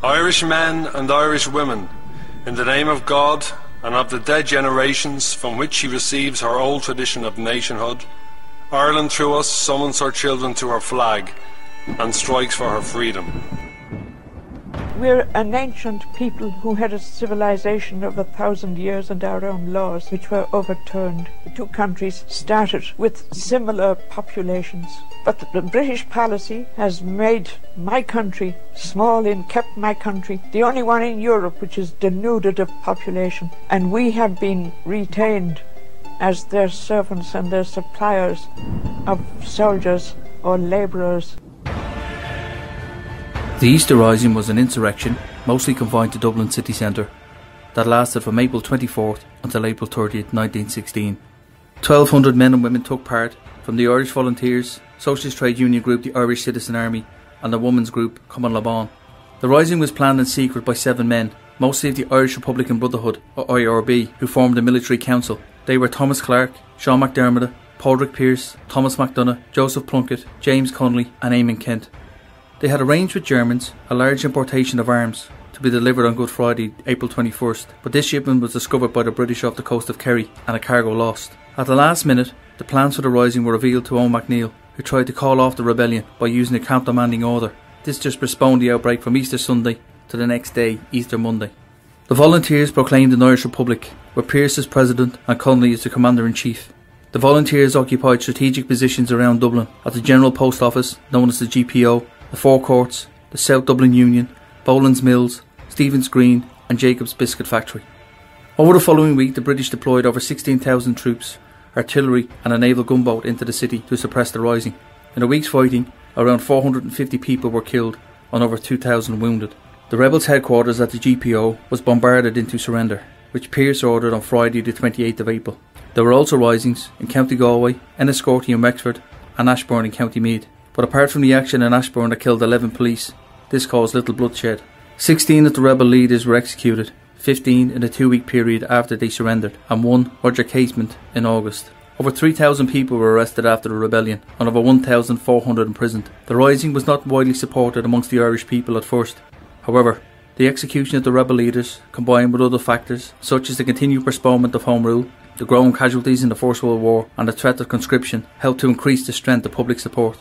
Irish men and Irish women, in the name of God and of the dead generations from which she receives her old tradition of nationhood, Ireland through us summons her children to her flag and strikes for her freedom. We're an ancient people who had a civilization of a thousand years and our own laws which were overturned. The two countries started with similar populations. But the British policy has made my country small and kept my country the only one in Europe which is denuded of population. And we have been retained as their servants and their suppliers of soldiers or labourers. The Easter Rising was an insurrection, mostly confined to Dublin city centre, that lasted from April 24th until April 30th, 1916. 1,200 men and women took part from the Irish Volunteers, Socialist Trade Union group the Irish Citizen Army, and the women's group Cumann na mBan. The rising was planned in secret by seven men, mostly of the Irish Republican Brotherhood, or IRB, who formed a military council. They were Thomas Clarke, Sean McDermott, Padraig Pearse, Thomas MacDonagh, Joseph Plunkett, James Connolly, and Eamon Ceannt. They had arranged with Germans a large importation of arms to be delivered on Good Friday, April 21st, but this shipment was discovered by the British off the coast of Kerry and a cargo lost. At the last minute, the plans for the rising were revealed to Eoin MacNeill, who tried to call off the rebellion by using a countermanding order. This just postponed the outbreak from Easter Sunday to the next day, Easter Monday. The volunteers proclaimed an Irish Republic, with Pearse as president and Connolly as the commander in chief. The volunteers occupied strategic positions around Dublin at the General Post Office, known as the GPO, the Four Courts, the South Dublin Union, Boland's Mills, Stephen's Green, and Jacob's Biscuit Factory. Over the following week, the British deployed over 16,000 troops, artillery, and a naval gunboat into the city to suppress the rising. In a week's fighting, around 450 people were killed and over 2,000 wounded. The rebels' headquarters at the GPO was bombarded into surrender, which Pearse ordered on Friday, the 28th of April. There were also risings in County Galway, Enniscorthy in Wexford, and Ashbourne in County Meath. But apart from the action in Ashbourne that killed 11 police, this caused little bloodshed. 16 of the rebel leaders were executed, 15 in a two week period after they surrendered, and one, Roger Casement, in August. Over 3,000 people were arrested after the rebellion, and over 1,400 imprisoned. The rising was not widely supported amongst the Irish people at first. However, the execution of the rebel leaders, combined with other factors such as the continued postponement of Home Rule, the growing casualties in the First World War, and the threat of conscription, helped to increase the strength of public support.